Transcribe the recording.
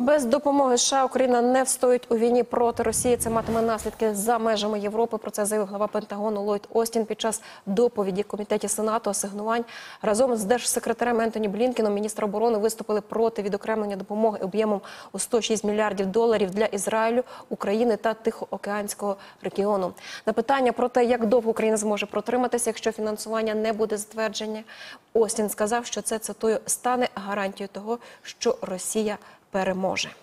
Без допомоги США Україна не встоїть у війні проти Росії. Це матиме наслідки за межами Європи. Про це заявив глава Пентагону Ллойд Остін під час доповіді комітеті Сенату асигнувань разом з держсекретарем Ентоні Блінкеном. Міністр оборони виступили проти відокремлення допомоги об'ємом у 106 мільярдів доларів для Ізраїлю, України та Тихоокеанського регіону. На питання про те, як довго Україна зможе протриматися, якщо фінансування не буде затвердження, Остін сказав, що це цитую стане гарантією того, що Росія переможе.